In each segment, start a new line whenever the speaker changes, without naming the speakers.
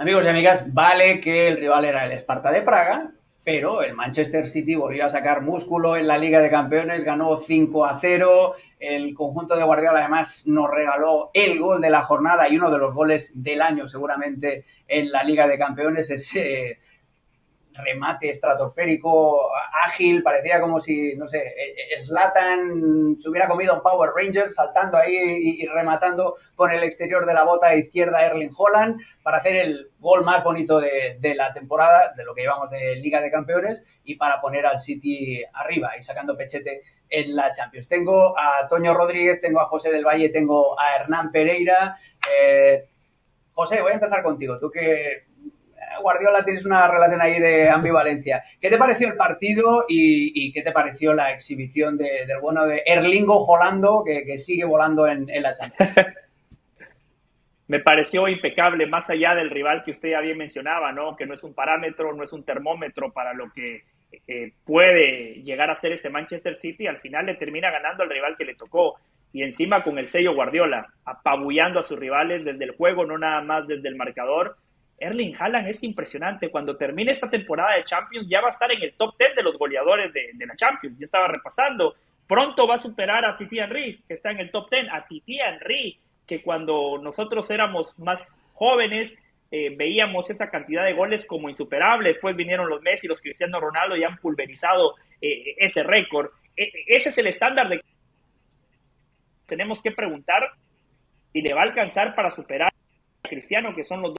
Amigos y amigas, vale que el rival era el Esparta de Praga, pero el Manchester City volvió a sacar músculo en la Liga de Campeones, ganó 5 a 0. El conjunto de Guardiola además nos regaló el gol de la jornada y uno de los goles del año seguramente en la Liga de Campeones, ese remate estratosférico, ágil, parecía como si, no sé, Slatan se hubiera comido un Power Ranger saltando ahí y, rematando con el exterior de la bota izquierda Erling Holland para hacer el gol más bonito de, la temporada, de lo que llevamos de Liga de Campeones, y para poner al City arriba y sacando pechete en la Champions. Tengo a Toño Rodríguez, tengo a José del Valle, tengo a Hernán Pereira. Eh, José, voy a empezar contigo. Tú que Guardiola tienes una relación ahí de ambivalencia. ¿Qué te pareció el partido y, qué te pareció la exhibición del bueno de Erlingo Holando, que, sigue volando en, la Champions?
Me pareció impecable, más allá del rival que usted ya bien mencionaba, ¿no? que no es un parámetro, no es un termómetro para lo que eh, puede llegar a ser este Manchester City, al final le termina ganando al rival que le tocó y encima con el sello Guardiola, apabullando a sus rivales desde el juego, no nada más desde el marcador Erling Haaland es impresionante. Cuando termine esta temporada de Champions ya va a estar en el top 10 de los goleadores de, la Champions. Ya estaba repasando. Pronto va a superar a Titi Henry, que está en el top 10. A Titi Henry, que cuando nosotros éramos más jóvenes eh, veíamos esa cantidad de goles como insuperable. Después vinieron los Messi, los Cristiano Ronaldo y han pulverizado eh, ese récord. E, ese es el estándar de... Tenemos que preguntar si le va a alcanzar para superar a Cristiano, que son los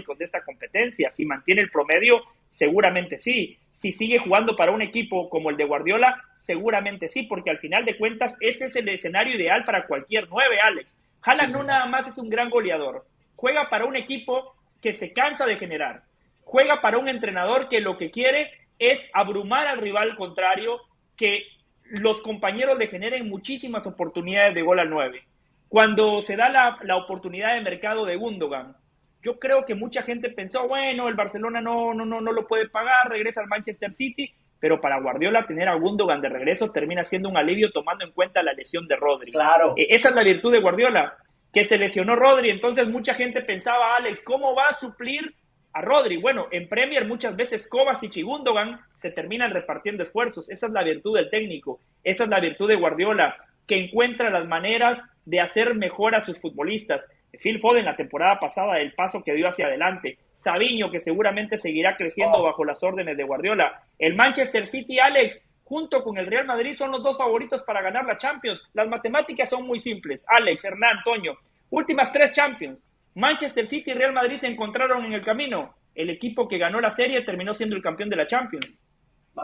dos de esta competencia. Si mantiene el promedio, seguramente sí. Si sigue jugando para un equipo como el de Guardiola, seguramente sí, porque al final de cuentas ese es el escenario ideal para cualquier nueve, Alex. Haaland no nada más es un gran goleador, juega para un equipo que se cansa de generar, juega para un entrenador que lo que quiere es abrumar al rival contrario, que los compañeros le generen muchísimas oportunidades de gol al 9. Cuando se da la, la oportunidad de mercado de Gundogan, yo creo que mucha gente pensó, bueno, el Barcelona no, no, no, no lo puede pagar, regresa al Manchester City, pero para Guardiola tener a Gundogan de regreso termina siendo un alivio tomando en cuenta la lesión de Rodri.
Claro.
E, esa es la virtud de Guardiola, que se lesionó Rodri, entonces mucha gente pensaba, Alex, ¿cómo va a suplir a Rodri? Bueno, en Premier muchas veces Kovacic y Gundogan se terminan repartiendo esfuerzos, esa es la virtud del técnico, esa es la virtud de Guardiola, que encuentra las maneras de hacer mejor a sus futbolistas. Phil Foden la temporada pasada, el paso que dio hacia adelante. Sabiño, que seguramente seguirá creciendo oh. bajo las órdenes de Guardiola. El Manchester City, Alex, junto con el Real Madrid, son los dos favoritos para ganar la Champions. Las matemáticas son muy simples. Alex, Hernán, Antonio, últimas tres Champions. Manchester City y Real Madrid se encontraron en el camino. El equipo que ganó la serie terminó siendo el campeón de la Champions.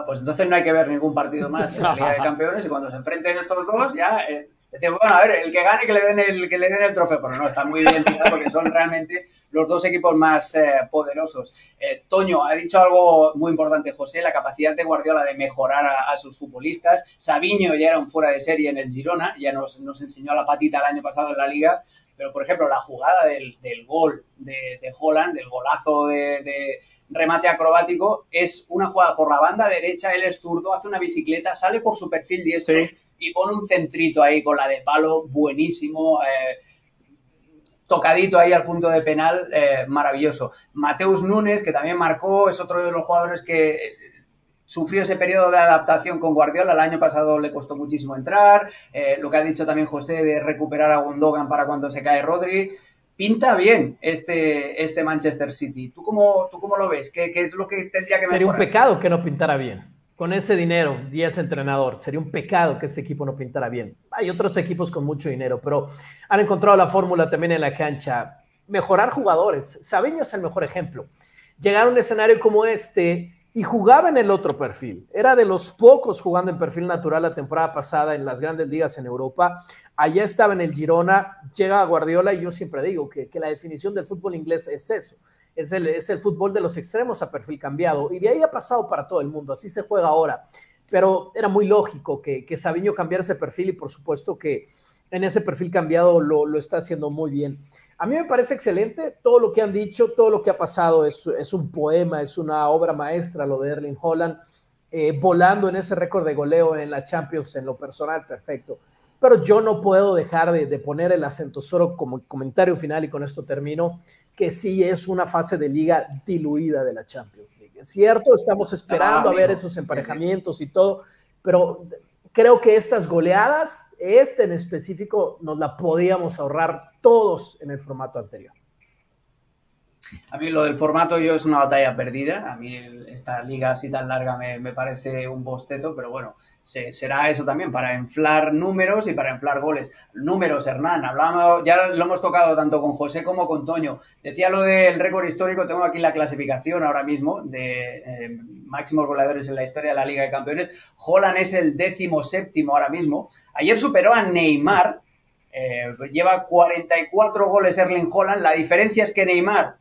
Pues entonces no hay que ver ningún partido más en la Liga de Campeones y cuando se enfrenten estos dos ya... Eh, Decimos, bueno, a ver, el que gane que le den el, que le den el trofeo, pero no, está muy bien tirado porque son realmente los dos equipos más eh, poderosos. Eh, Toño, ha dicho algo muy importante, José, la capacidad de Guardiola de mejorar a, sus futbolistas. Sabiño ya era un fuera de serie en el Girona, ya nos, nos enseñó la patita el año pasado en la liga, pero por ejemplo la jugada del, gol de, de, Holland, del golazo de, remate acrobático, es una jugada por la banda derecha, él es zurdo, hace una bicicleta, sale por su perfil diestro y pone un centrito ahí con la de palo, buenísimo. Eh, tocadito ahí al punto de penal, eh, maravilloso. Mateus Nunes, que también marcó, es otro de los jugadores que sufrió ese periodo de adaptación con Guardiola. El año pasado le costó muchísimo entrar. Eh, lo que ha dicho también José de recuperar a Gundogan para cuando se cae Rodri. Pinta bien este, este Manchester City. ¿Tú cómo, ¿Tú cómo lo ves? ¿Qué, es lo que tendría que mejorar?
Sería un pecado que no pintara bien. Con ese dinero y ese entrenador, sería un pecado que este equipo no pintara bien. Hay otros equipos con mucho dinero, pero han encontrado la fórmula también en la cancha. Mejorar jugadores. Sabeño es el mejor ejemplo. Llegar a un escenario como este y jugaba en el otro perfil. Era de los pocos jugando en perfil natural la temporada pasada en las grandes ligas en Europa. Allá estaba en el Girona, llega a Guardiola y yo siempre digo que, la definición del fútbol inglés es eso. Es el, es el fútbol de los extremos a perfil cambiado. Y de ahí ha pasado para todo el mundo. Así se juega ahora. Pero era muy lógico que, que Sabiño cambiara ese perfil y por supuesto que en ese perfil cambiado lo, lo está haciendo muy bien. A mí me parece excelente todo lo que han dicho, todo lo que ha pasado. Es, un poema, es una obra maestra lo de Erling Holland, eh, volando en ese récord de goleo en la Champions en lo personal, perfecto. Pero yo no puedo dejar de, poner el acento solo como comentario final y con esto termino, que sí es una fase de liga diluida de la Champions League. Es cierto, estamos esperando a ver esos emparejamientos y todo, pero creo que estas goleadas, este en específico, nos la podíamos ahorrar todos en el formato anterior.
A mí lo del formato yo es una batalla perdida. A mí esta liga así tan larga me, parece un bostezo, pero bueno, será eso también, para inflar números y para inflar goles. Números, Hernán, hablamos, ya lo hemos tocado tanto con José como con Toño. Decía lo del récord histórico, tengo aquí la clasificación ahora mismo de eh, máximos goleadores en la historia de la Liga de Campeones. Holland es el décimo séptimo ahora mismo. Ayer superó a Neymar. Eh, lleva 44 goles Erling Holland. La diferencia es que Neymar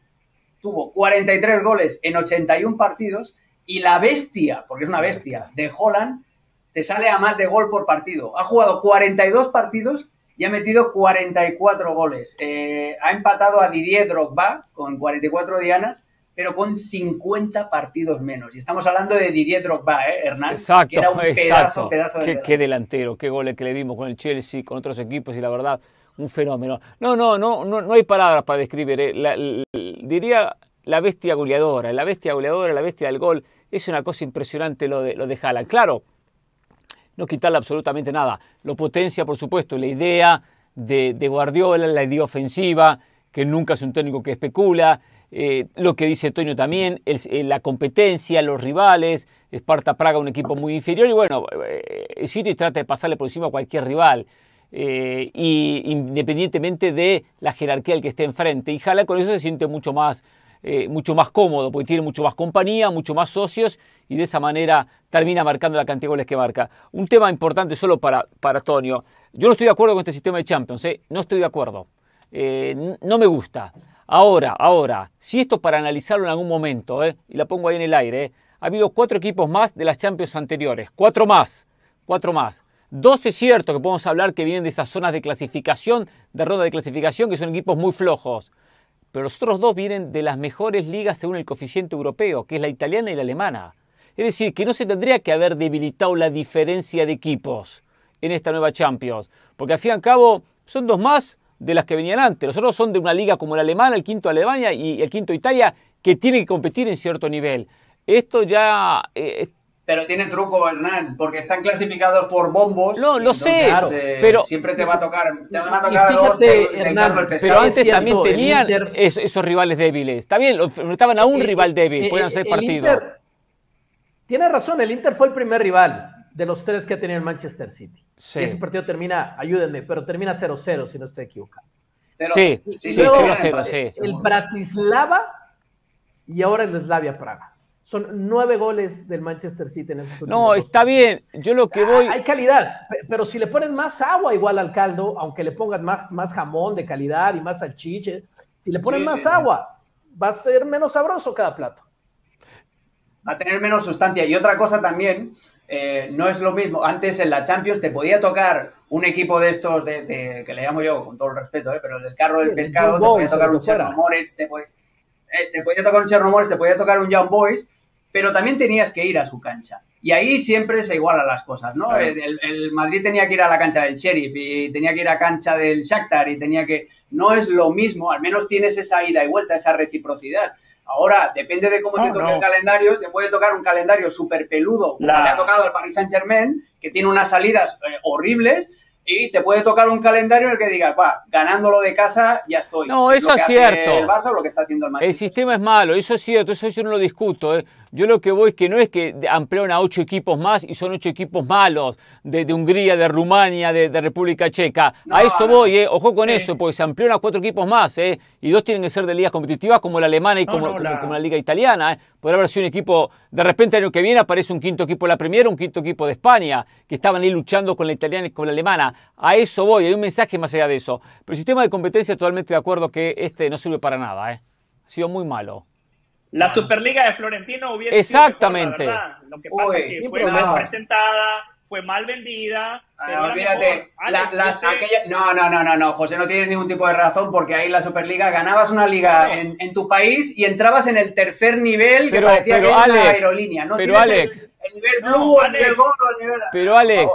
tuvo 43 goles en 81 partidos y la bestia, porque es una bestia, de Holland, te sale a más de gol por partido. Ha jugado 42 partidos y ha metido 44 goles. Eh, ha empatado a Didier Drogba con 44 dianas, pero con 50 partidos menos. Y estamos hablando de Didier Drogba, ¿eh, Hernán?
Exacto, que era un pedazo, pedazo de qué, delantero, qué goles que le vimos con el Chelsea, con otros equipos y la verdad un fenómeno. No, no, no, no, no hay palabras para describir. Eh. diría la bestia goleadora, la bestia goleadora, la bestia del gol. Es una cosa impresionante lo de, lo de Haaland. Claro, no quitarle absolutamente nada. Lo potencia, por supuesto, la idea de, Guardiola, la idea ofensiva, que nunca es un técnico que especula. Eh, lo que dice Toño también, eh, la competencia, los rivales, Esparta Praga un equipo muy inferior y bueno, el City trata de pasarle por encima a cualquier rival. Eh, y independientemente de la jerarquía del que esté enfrente. Y Jala con eso se siente mucho más, eh, mucho más cómodo, porque tiene mucho más compañía, mucho más socios y de esa manera termina marcando la cantidad de goles que marca. Un tema importante solo para, para Antonio. Yo no estoy de acuerdo con este sistema de Champions, ¿eh? no estoy de acuerdo. no me gusta. Ahora, ahora, si esto para analizarlo en algún momento, y la pongo ahí en el aire, ha habido cuatro equipos más de las Champions anteriores, cuatro más, cuatro más. Dos es cierto que podemos hablar que vienen de esas zonas de clasificación, de ronda de clasificación, que son equipos muy flojos. Pero los otros dos vienen de las mejores ligas según el coeficiente europeo, que es la italiana y la alemana. Es decir, que no se tendría que haber debilitado la diferencia de equipos en esta nueva Champions. Porque al fin y al cabo son dos más de las que venían antes. Los otros son de una liga como la alemana, el quinto Alemania y el quinto Italia, que tienen que competir en cierto nivel. Esto ya eh,
pero tiene truco, Hernán, porque están clasificados por bombos.
No, lo sé, eh, pero
siempre te va a tocar, te van a tocar dos Hernán,
Pero antes también tenían esos, rivales débiles. Está bien, enfrentaban a un rival débil, eh, podían ser partidos.
Tiene razón, el Inter fue el primer rival de los tres que ha tenido el Manchester City. Ese partido termina, ayúdenme, pero termina 0-0 si no estoy equivocado.
sí, sí, 0-0, sí.
El Bratislava y ahora el Slavia Praga. Son nueve goles del Manchester City en ese
No, está bien. Yo lo que voy.
hay calidad, pero si le pones más agua igual al caldo, aunque le pongas más, más jamón de calidad y más salchiche, si le pones más agua, va a ser menos sabroso cada plato.
Va a tener menos sustancia. Y otra cosa también, eh, no es lo mismo. Antes en la Champions te podía tocar un equipo de estos, de, que le llamo yo con todo el respeto, eh, pero del carro del pescado, te podía tocar un Cherno Moritz, te, eh, te podía tocar un Cherno Moritz, te podía tocar un Young Boys pero también tenías que ir a su cancha. Y ahí siempre se igualan las cosas, ¿no? El, Madrid tenía que ir a la cancha del Sheriff y tenía que ir a la cancha del Shakhtar y tenía que... No es lo mismo, al menos tienes esa ida y vuelta, esa reciprocidad. Ahora, depende de cómo te toque el calendario, te puede tocar un calendario súper peludo, como le ha tocado al Paris Saint-Germain, que tiene unas salidas eh, horribles, y te puede tocar un calendario en el que digas, va, ganándolo de casa ya estoy.
No, eso es cierto.
El Barça o lo que está haciendo el Manchester.
El sistema es malo, eso es cierto, eso yo no lo discuto. ¿eh? Yo lo que voy es que no es que ampliaron a ocho equipos más y son ocho equipos malos de, Hungría, de Rumania, de, República Checa. a eso voy, ¿eh? ojo con eso, porque se ampliaron a cuatro equipos más ¿eh? y dos tienen que ser de ligas competitivas como la alemana y como, la... como, la... liga italiana. ¿eh? Podría haber sido un equipo, de repente el año que viene aparece un quinto equipo de la Premier, un quinto equipo de España, que estaban ahí luchando con la italiana y con la alemana. A eso voy, hay un mensaje más allá de eso. Pero el sistema de competencia, totalmente de acuerdo que este no sirve para nada. ¿eh? Ha sido muy malo.
La Superliga de Florentino hubiese
Exactamente.
sido Lo que pasa es que fue mal presentada, fue mal vendida.
Ah, olvídate. no, no, no, no, no, José no tiene ningún tipo de razón porque ahí la Superliga ganabas una liga en, en, tu país y entrabas en el tercer nivel
pero,
que parecía
pero,
que
Alex,
una aerolínea. No
pero Alex,
el, nivel blue, el nivel gordo, el nivel...
Pero Alex,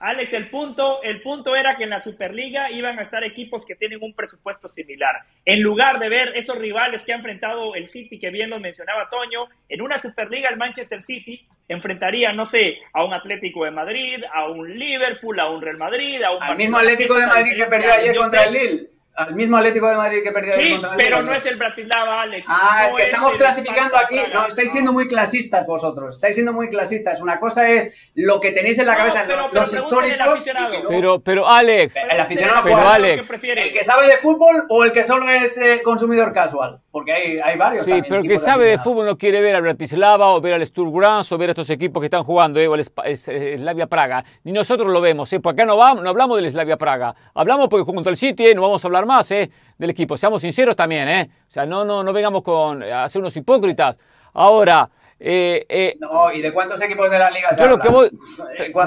Alex, el punto, el punto era que en la Superliga iban a estar equipos que tienen un presupuesto similar. En lugar de ver esos rivales que ha enfrentado el City, que bien lo mencionaba Toño, en una Superliga el Manchester City enfrentaría, no sé, a un Atlético de Madrid, a un Liverpool, a un Real Madrid, a un...
Al mismo Atlético de Madrid que perdió ayer contra el Lille al mismo Atlético de Madrid que perdió
sí, pero no es el Bratislava, Alex.
Ah, es que estamos clasificando aquí. No, estáis siendo muy clasistas vosotros. Estáis siendo muy clasistas. Una cosa es lo que tenéis en la cabeza, los históricos.
Pero, pero Alex.
El aficionado,
pero, Alex.
¿El que sabe de fútbol o el que solo es eh, consumidor casual? Porque hay, hay varios.
Sí, pero el que sabe de fútbol no quiere ver al Bratislava o ver al Sturm Graz o ver a estos equipos que están jugando, eh, o el Slavia Praga. Ni nosotros lo vemos, eh, porque acá no, vamos, no hablamos del Slavia Praga. Hablamos porque junto al City, eh, no vamos a hablar más, eh del equipo. Seamos sinceros también, ¿eh? O sea, no, no, no vengamos con, a ser unos hipócritas. Ahora, eh, eh,
no, ¿y de cuántos equipos de la liga se
Yo lo que voy,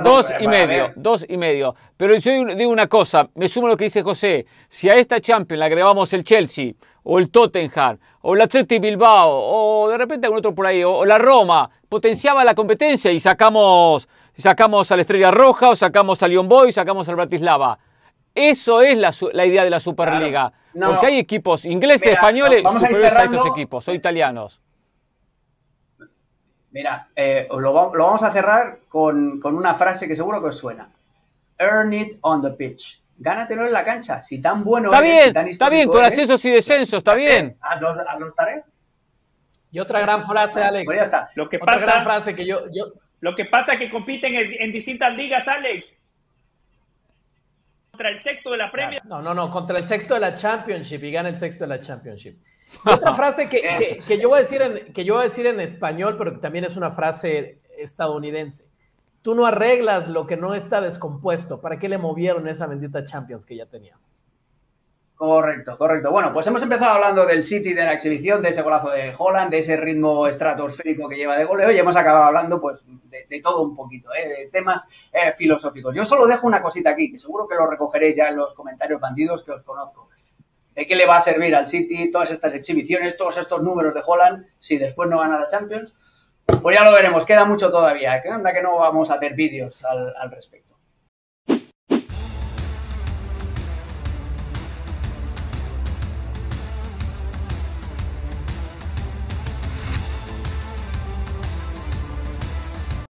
dos y medio, dos y medio. Pero yo digo una cosa, me sumo a lo que dice José. Si a esta Champions le agregamos el Chelsea, o el Tottenham, o el Atleti Bilbao, o de repente algún otro por ahí, o, la Roma, potenciaba la competencia y sacamos, sacamos a la Estrella Roja, o sacamos a Lyon Boy, sacamos al Bratislava. Eso es la, la idea de la Superliga. porque hay equipos ingleses, españoles, superiores a, estos equipos, o italianos.
Mira, eh, lo, vamos a cerrar con, una frase que seguro que os suena. Earn it on the pitch. Gánatelo en la cancha. Si tan bueno
está bien, está bien, con ascensos y descensos, está bien.
A los,
Y otra gran frase, Alex.
Pues ya está.
Lo que otra gran frase que yo, yo... Lo que pasa es que compiten en distintas ligas, Alex contra el sexto de la Premier.
No, no, no, contra el sexto de la Championship y gana el sexto de la Championship. Otra frase que, que, yo voy a decir en, que yo voy a decir en español, pero que también es una frase estadounidense. Tú no arreglas lo que no está descompuesto. ¿Para qué le movieron esa bendita Champions que ya teníamos?
Correcto, correcto. Bueno, pues hemos empezado hablando del City, de la exhibición, de ese golazo de Holland, de ese ritmo estratosférico que lleva de goleo y hemos acabado hablando pues de, todo un poquito, ¿eh? de temas eh, filosóficos. Yo solo dejo una cosita aquí, que seguro que lo recogeréis ya en los comentarios bandidos que os conozco. ¿De qué le va a servir al City todas estas exhibiciones, todos estos números de Holland si después no gana la Champions? Pues ya lo veremos, queda mucho todavía. ¿eh? Que anda que no vamos a hacer vídeos al respecto.